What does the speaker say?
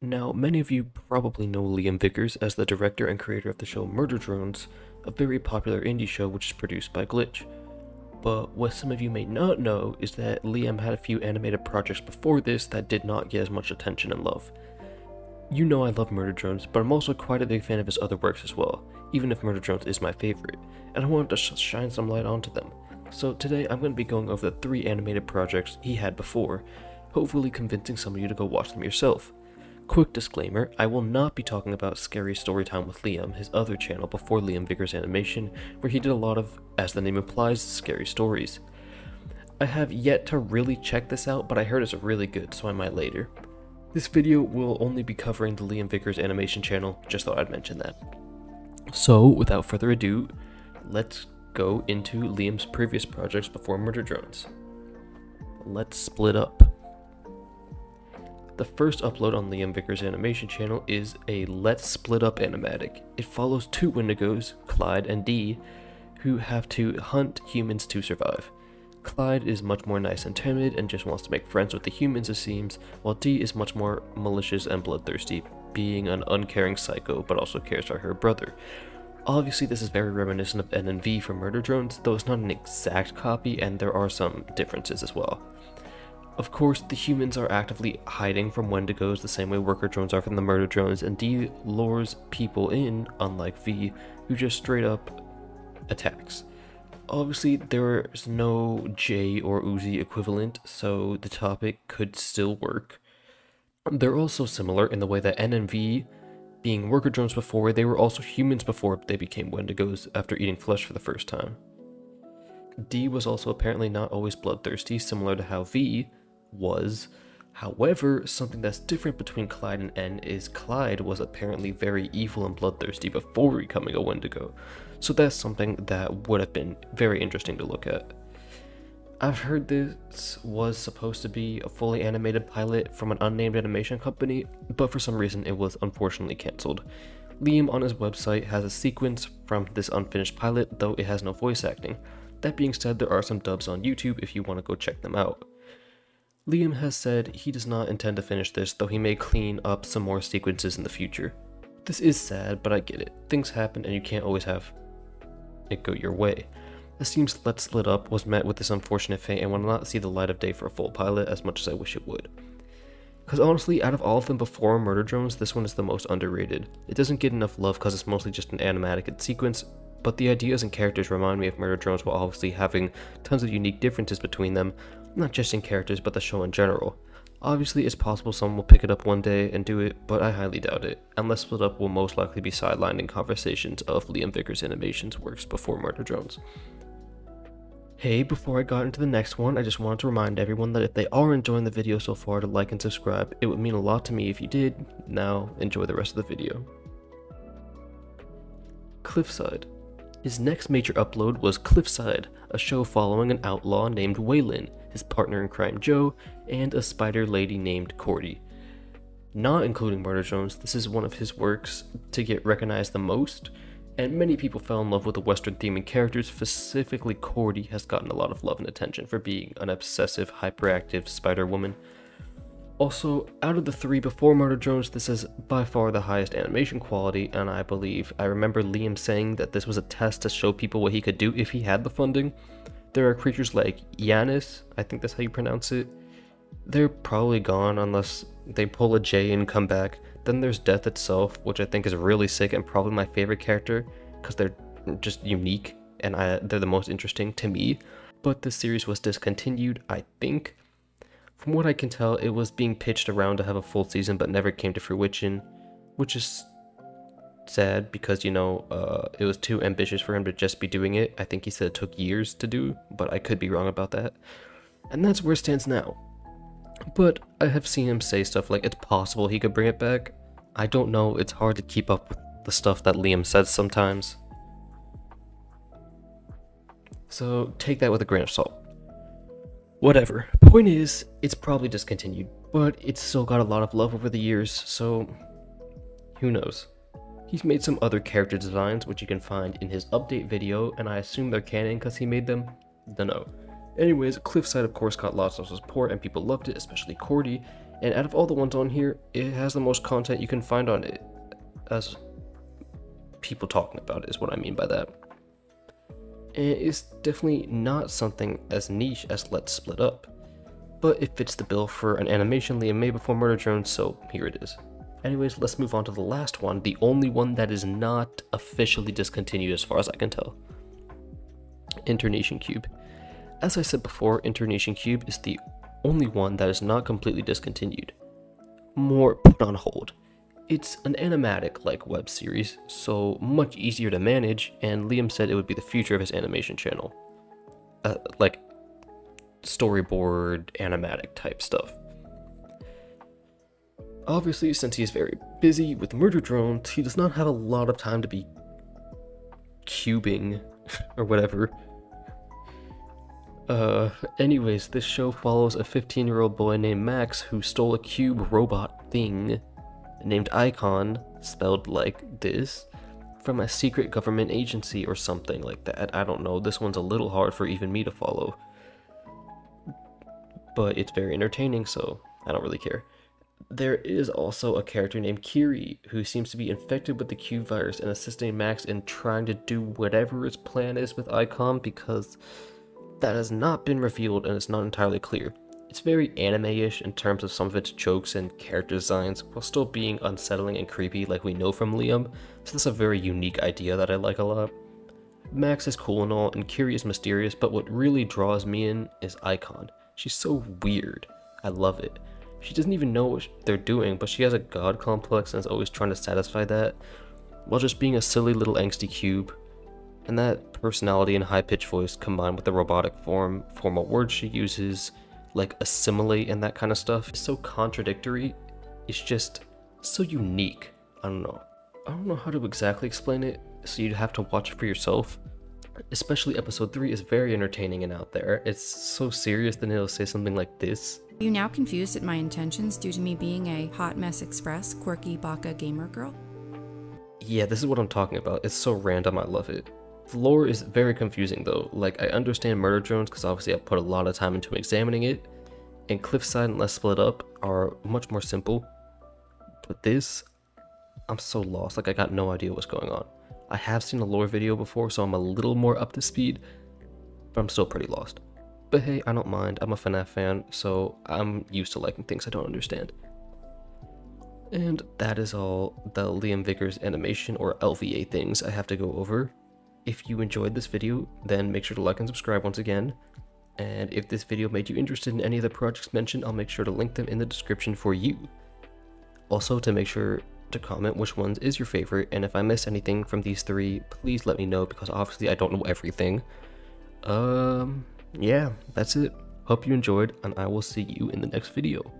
Now, many of you probably know Liam Vickers as the director and creator of the show Murder Drones, a very popular indie show which is produced by Glitch. But what some of you may not know is that Liam had a few animated projects before this that did not get as much attention and love. You know I love Murder Drones, but I'm also quite a big fan of his other works as well, even if Murder Drones is my favorite, and I wanted to sh shine some light onto them. So today I'm going to be going over the three animated projects he had before, hopefully convincing some of you to go watch them yourself. Quick disclaimer, I will not be talking about Scary Storytime with Liam, his other channel before Liam Vickers Animation, where he did a lot of, as the name implies, scary stories. I have yet to really check this out, but I heard it's really good, so I might later. This video will only be covering the Liam Vickers Animation channel, just thought I'd mention that. So, without further ado, let's go into Liam's previous projects before Murder Drones. Let's split up. The first upload on Liam Vickers' animation channel is a Let's Split Up animatic. It follows two Wendigos, Clyde and Dee, who have to hunt humans to survive. Clyde is much more nice and timid and just wants to make friends with the humans it seems, while Dee is much more malicious and bloodthirsty, being an uncaring psycho but also cares for her brother. Obviously this is very reminiscent of N and V from Murder Drones, though it's not an exact copy and there are some differences as well. Of course, the humans are actively hiding from Wendigos the same way worker drones are from the murder drones, and D lures people in, unlike V, who just straight up attacks. Obviously, there's no J or Uzi equivalent, so the topic could still work. They're also similar in the way that N and V, being worker drones before, they were also humans before they became Wendigos after eating flesh for the first time. D was also apparently not always bloodthirsty, similar to how V, was. However, something that's different between Clyde and N is Clyde was apparently very evil and bloodthirsty before becoming a Wendigo, so that's something that would have been very interesting to look at. I've heard this was supposed to be a fully animated pilot from an unnamed animation company, but for some reason it was unfortunately cancelled. Liam on his website has a sequence from this unfinished pilot, though it has no voice acting. That being said, there are some dubs on YouTube if you want to go check them out. Liam has said he does not intend to finish this, though he may clean up some more sequences in the future. This is sad, but I get it. Things happen and you can't always have it go your way. Seems Let's Split Up was met with this unfortunate fate and will not see the light of day for a full pilot as much as I wish it would. Because honestly, out of all of them before Murder Drones, this one is the most underrated. It doesn't get enough love because it's mostly just an animatic sequence, but the ideas and characters remind me of Murder Drones while obviously having tons of unique differences between them, not just in characters, but the show in general. Obviously, it's possible someone will pick it up one day and do it, but I highly doubt it, Unless Split Up will most likely be sidelined in conversations of Liam Vickers' Animation's works before Murder Drones. Hey, before I got into the next one, I just wanted to remind everyone that if they are enjoying the video so far to like and subscribe, it would mean a lot to me if you did. Now, enjoy the rest of the video. Cliffside. His next major upload was Cliffside, a show following an outlaw named Waylon, his partner in crime Joe, and a spider lady named Cordy. Not including Murder Drones, this is one of his works to get recognized the most, and many people fell in love with the western theme and characters, specifically Cordy has gotten a lot of love and attention for being an obsessive, hyperactive spider woman. Also, out of the three before Murder Drones, this is by far the highest animation quality, and I believe I remember Liam saying that this was a test to show people what he could do if he had the funding. There are creatures like Yanis, I think that's how you pronounce it. They're probably gone unless they pull a J and come back. Then there's Death itself, which I think is really sick and probably my favorite character because they're just unique and I, they're the most interesting to me. But the series was discontinued, I think. From what I can tell, it was being pitched around to have a full season but never came to fruition, which is sad because you know uh, it was too ambitious for him to just be doing it. I think he said it took years to do, but I could be wrong about that. And that's where it stands now. But I have seen him say stuff like it's possible he could bring it back. I don't know, it's hard to keep up with the stuff that Liam says sometimes. So take that with a grain of salt. Whatever. Point is, it's probably discontinued, but it's still got a lot of love over the years, so who knows. He's made some other character designs, which you can find in his update video, and I assume they're canon because he made them? Dunno. Anyways, Cliffside of course got lots of support and people loved it, especially Cordy, And out of all the ones on here, it has the most content you can find on it. As people talking about it is what I mean by that. And it's definitely not something as niche as Let's Split Up. But it fits the bill for an animation Liam made before Murder Drone, so here it is. Anyways, let's move on to the last one, the only one that is not officially discontinued as far as I can tell. Internecion Cube. As I said before, Internecion Cube is the only one that is not completely discontinued. More put on hold. It's an animatic like web series, so much easier to manage, and Liam said it would be the future of his animation channel. Uh, like storyboard, animatic type stuff. Obviously, since he is very busy with murder drones, he does not have a lot of time to be cubing or whatever. Uh, anyways, this show follows a 15 year old boy named Max who stole a cube robot thing named Icon, spelled like this, from a secret government agency or something like that. I don't know, this one's a little hard for even me to follow. But it's very entertaining, so I don't really care. There is also a character named Kiri who seems to be infected with the Q virus and assisting Max in trying to do whatever his plan is with Icon because that has not been revealed and it's not entirely clear. It's very anime-ish in terms of some of its jokes and character designs, while still being unsettling and creepy like we know from Liam, so that's a very unique idea that I like a lot. Max is cool and all, and Kiri is mysterious, but what really draws me in is Icon. She's so weird. I love it. She doesn't even know what they're doing, but she has a god complex and is always trying to satisfy that, while just being a silly little angsty cube. And that personality and high-pitched voice combined with the robotic form, formal words she uses, like assimilate and that kind of stuff, is so contradictory. It's just so unique. I don't know. I don't know how to exactly explain it, so you'd have to watch it for yourself. Especially episode 3 is very entertaining and out there. It's so serious that it'll say something like this, Are you now confused at my intentions due to me being a Hot Mess Express quirky baka gamer girl? Yeah, this is what I'm talking about. It's so random, I love it. The lore is very confusing though. Like, I understand murder drones because obviously I put a lot of time into examining it, and Cliffside and Let's Split Up are much more simple. But this, I'm so lost. Like, I got no idea what's going on. I have seen a lore video before, so I'm a little more up to speed, but I'm still pretty lost. But hey, I don't mind. I'm a FNAF fan, so I'm used to liking things I don't understand. And that is all the Liam Vickers animation or LVA things I have to go over. If you enjoyed this video, then make sure to like and subscribe once again. And if this video made you interested in any of the projects mentioned, I'll make sure to link them in the description for you. Also, to make sure to comment which ones is your favorite, and if I miss anything from these three, please let me know because obviously I don't know everything. Um, yeah, that's it. Hope you enjoyed, and I will see you in the next video.